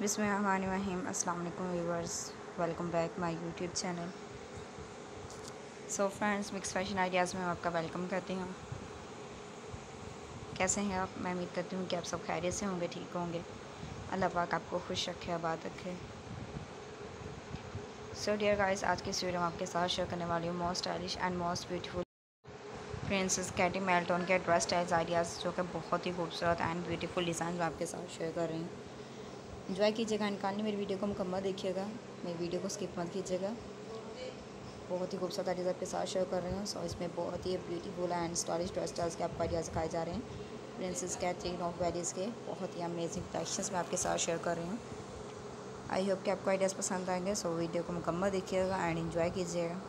बिसमीम अस्सलाम viewers welcome back my YouTube channel. So friends mix fashion ideas में आपका वेलकम करती हूँ। कैसे हैं आप? मैं उम्मीद करती हूँ कि आप सब खैरियत से होंगे, ठीक होंगे। अल्लाह पाक आपको खुश रखे, आबाद रखे। सो डियर गाइस आज की वीडियो में आपके साथ शेयर करने वाली हूँ most stylish and most beautiful princess Katie Melton के ड्रेस स्टाइल्स आइडियाज़ जो कि बहुत ही खूबसूरत एंड ब्यूटीफुल डिज़ाइन आपके साथ शेयर कर रही हूँ। इन्जॉय कीजिएगा एंड काइंडली मेरी वीडियो को मुकम्मल देखिएगा। मेरी वीडियो को स्किप मत कीजिएगा। बहुत ही खूबसूरत आइडियाज़ आपके साथ शेयर कर रहे हूँ। सो इसमें बहुत ही beautiful and stylish dress styles के आपको आइडियाज़ दिखाए जा रहे हैं। प्रिंसेस कैथरीन ऑफ़ वैलीज़ के बहुत ही अमेजिंग कलेक्शन में आपके साथ शेयर कर रही हूँ। आई होप कि आपको आइडियाज़ पसंद आएँगे। सो वीडियो को मुकम्मल देखिएगा एंड इन्जॉय कीजिएगा।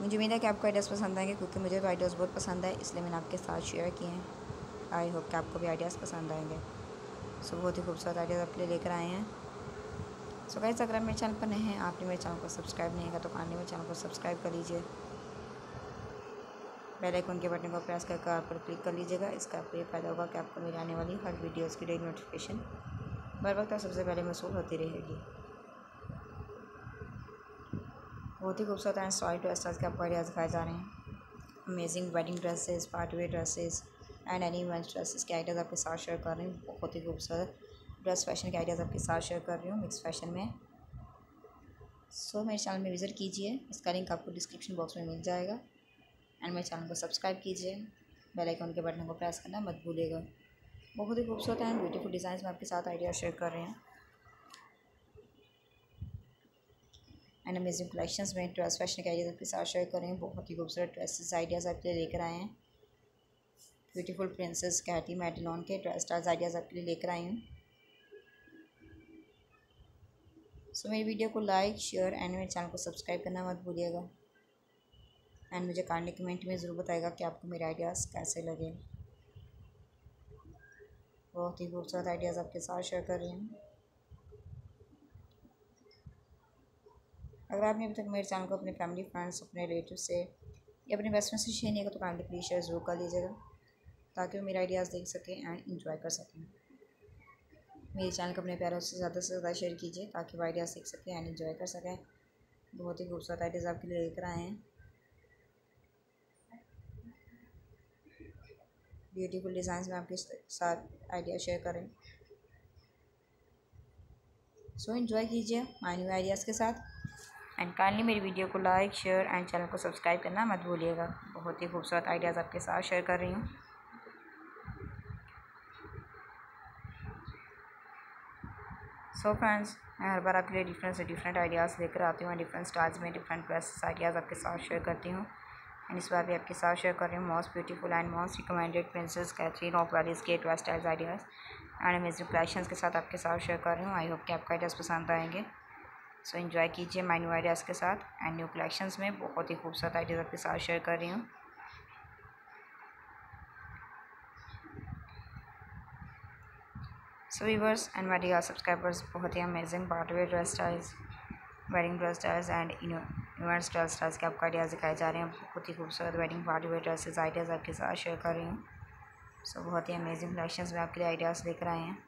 मुझे उम्मीद है कि आपको आइडियाज़ पसंद आएँगे, क्योंकि मुझे तो आइडियाज़ बहुत पसंद है, इसलिए मैंने आपके साथ शेयर किए हैं। आई होप कि आपको भी आइडियाज़ पसंद आएँगे। सो बहुत ही खूबसूरत आइडियाज़ आपके लिए लेकर आए हैं। सो गाइस, अगर आप मेरे चैनल पर नहीं हैं आपने मेरे चैनल को सब्सक्राइब नहीं किया तो कानली मेरे चैनल को सब्सक्राइब कर लीजिए। बेल आइकन के बटन को प्रेस करके आप पर क्लिक कर लीजिएगा इसका आपको ये फ़ायदा होगा कि आपको मेरी आने वाली हर वीडियोस की डेली नोटिफिकेशन बर वक्त सबसे पहले महसूस होती रहेगी। बहुत ही खूबसूरत एंड सॉरी ड्रेसेस के आपको आइडियाज़ दिखाए जा रहे हैं। Amazing wedding dresses party wear dresses and any events dresses के आइडियाज़ आपके साथ शेयर कर रही हूँ। बहुत ही खूबसूरत ड्रेस फ़ैशन के आइडियाज़ आपके साथ शेयर कर रही हूँ मिक्स फ़ैशन में। सो so, मेरे चैनल में विज़िट कीजिए इसका लिंक आपको डिस्क्रिप्शन बॉक्स में मिल जाएगा। एंड मेरे चैनल को सब्सक्राइब कीजिए बेल आइकन के बटन को प्रेस करना मत भूलिएगा। बहुत ही खूबसूरत एंड ब्यूटीफुल डिज़ाइन में आपके साथ आइडिया शेयर कर रहे हैं। एंड अमेजिंग कलेक्शंस में ड्रेस फ़ैशन के आइडियाज़ आपके साथ शेयर कर रहे हैं। बहुत ही खूबसूरत ड्रेसेस आइडियाज़ आपके लिए लेकर आए हैं। ब्यूटीफुल प्रिंसेस कैटी मेडलॉन के स्टार्स आइडियाज़ आपके लिए लेकर आई हूँ। सो मेरी वीडियो को लाइक शेयर एंड मेरे चैनल को सब्सक्राइब करना मत भूलिएगा। एंड मुझे कांडे कमेंट में ज़रूर बताएगा कि आपको मेरे आइडियाज़ कैसे लगे। बहुत ही खूबसूरत आइडियाज़ आपके साथ शेयर कर रही हूँ। अगर आपने अभी तक मेरे चैनल को अपने फैमिली फ्रेंड्स अपने रिलेटिव से या अपने बेस्ट फ्रेंड से शेयर नहीं किया तो काइंडली प्लीज़ शेयर ज़रूर कर लीजिएगा ताकि वो मेरे आइडियाज़ देख सकें एंड इन्जॉय कर सकें। मेरे चैनल को अपने प्यारों से ज़्यादा से ज़्यादा शेयर कीजिए ताकि वो आइडियाज़ सीख सकें एंड इन्जॉय कर सकें। बहुत ही खूबसूरत आइडियाज़ आपके लिए लेकर आए हैं। ब्यूटीफुल डिज़ाइन में आपके साथ आइडिया शेयर करें। सो इन्जॉय कीजिए माई न्यू आइडियाज़ के साथ। एंड काइंडली मेरी वीडियो को लाइक शेयर एंड चैनल को सब्सक्राइब करना मत भूलिएगा। बहुत ही खूबसूरत आइडियाज़ आपके साथ शेयर कर रही हूँ। सो फ्रेंड्स मैं हर बार आपके लिए डिफरेंट से डिफरेंट आइडियाज़ लेकर आती हूँ डिफरेंट स्टाइल्स में डिफरेंट ड्रेस आइडियाज़ आपके साथ शेयर करती हूँ। एंड इस बार भी आपके साथ शेयर कर रही हूँ most beautiful and most recommended princess Catherine of Wales के dress styles ideas and amazing collection के साथ आपके साथ शेयर कर रही हूँ। आई होप कि आपको आइडियाज़ पसंद आएँगे। सो इन्जॉय कीजिए माई न्यू आइडियाज़ के साथ। एंड न्यू कलेक्शंस में बहुत ही खूबसूरत आइडियाज़ आपके साथ शेयर कर रही हूँ। So viewers and my dear subscribers बहुत ही amazing wear dress styles wedding dress styles and event style styles के आपको आइडियाज़ दिखाए जा रहे हैं। बहुत ही खूबसूरत wedding party wear dresses ideas आपके साथ शेयर कर रही हूँ। सो बहुत ही अमेजिंग कलेक्शंस में आपके लिए आइडियाज़ लेकर आए हैं।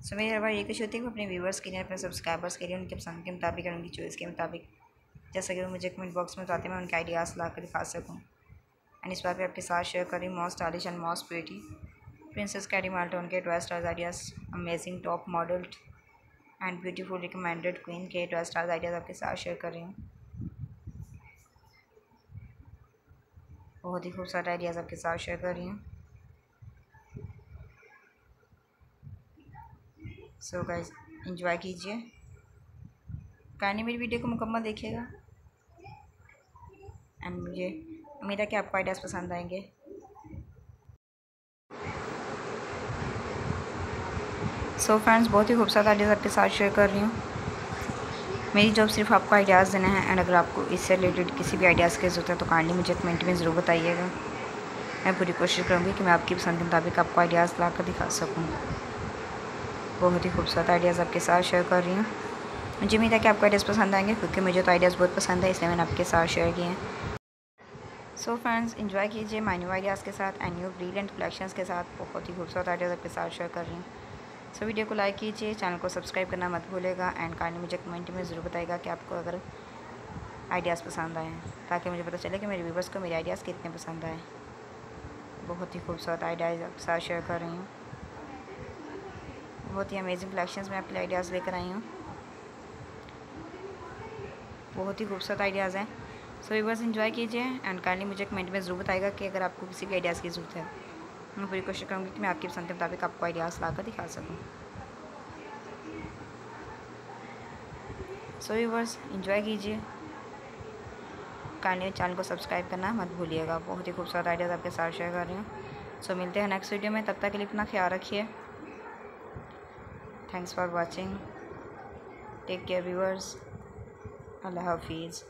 सो मेरी बार ये कुछ होती है अपने व्यूवर्स के लिए, अपने सब्सक्राइबर्स के लिए, उनके पसंद के मुताबिक और उनकी चॉइस के मुताबिक, जैसा कि वो मुझे कमेंट बॉक्स में बताते हैं, मैं उनके आइडियाज़ ला कर दिखा सकूँ। एंड इस बार भी आपके साथ शेयर करी most stylish and most beauty princess Carrie Malton के dress stars ideas amazing top model and beautiful recommended queen के ड्रेस स्टार्स आइडियाज़ आपके साथ शेयर कर रही हूँ। बहुत ही खूबसूरत आइडियाज़ आपके साथ शेयर कर रही हूँ। सो गाइस इंजॉय कीजिए। कहानी मेरी वीडियो को मुकम्मल देखिएगा। एंड मुझे उम्मीद है कि आपको आइडियाज़ पसंद आएँगे। सो so फ्रेंड्स बहुत ही खूबसूरत आइडियाज़ आपके साथ शेयर कर रही हूँ। मेरी जॉब सिर्फ़ आपको आइडियाज़ देना है एंड अगर आपको इससे रिलेटेड किसी भी आइडियाज़ की ज़रूरत है तो काइंडली मुझे कमेंट में ज़रूर बताइएगा। मैं पूरी कोशिश करूँगी कि मैं आपकी पसंद के मुताबिक आपको आइडियाज़ ला दिखा सकूँ। बहुत ही खूबसूरत आइडियाज़ आपके साथ शेयर कर रही हूँ। मुझे उम्मीद है कि आपको आइडियाज़ पसंद आएँगे, क्योंकि मुझे तो आइडियाज़ बहुत पसंद है, इसलिए मैंने आपके साथ शेयर किए हैं। सो फ्रेंड्स इन्जॉय कीजिए माई न्यू आइडियाज़ के साथ एंड न्यू ब्रिलियंट कलेक्शंस के साथ। बहुत ही खूबसूरत आइडियाज़ आपके साथ शेयर कर रही हूँ। सो so, वीडियो को लाइक कीजिए चैनल को सब्सक्राइब करना मत भूलेगा एंड काइंडली मुझे कमेंट में ज़रूर बताएगा कि आपको अगर आइडियाज़ पसंद आए ताकि मुझे पता चले कि मेरे व्यूवर्स को मेरे आइडियाज़ कितने पसंद आए बहुत ही खूबसूरत आइडियाज़ आपके साथ शेयर कर रही हूँ। बहुत ही अमेजिंग कलेक्शंस में आपके आइडियाज़ लेकर आई हूँ। बहुत ही खूबसूरत आइडियाज़ हैं। सो व्यूवर्स इन्जॉय कीजिए एंड काइंडली मुझे कमेंट में ज़रूर बताएगा कि अगर आपको किसी भी आइडियाज़ की ज़रूरत है। मैं पूरी कोशिश करूँगी कि मैं आपकी पसंद के मुताबिक आपको आइडियाज़ ला दिखा सकूँ। सो व्यूवर्स इन्जॉय कीजिए। काइंडली चैनल को सब्सक्राइब करना मत भूलिएगा। बहुत ही खूबसूरत आइडियाज़ आपके साथ शेयर कर रही हूँ। सो so, मिलते हैं नेक्स्ट वीडियो में। तब तक के लिए अपना ख्याल रखिए। Thanks for watching take care viewers अल्लाह हाफिज़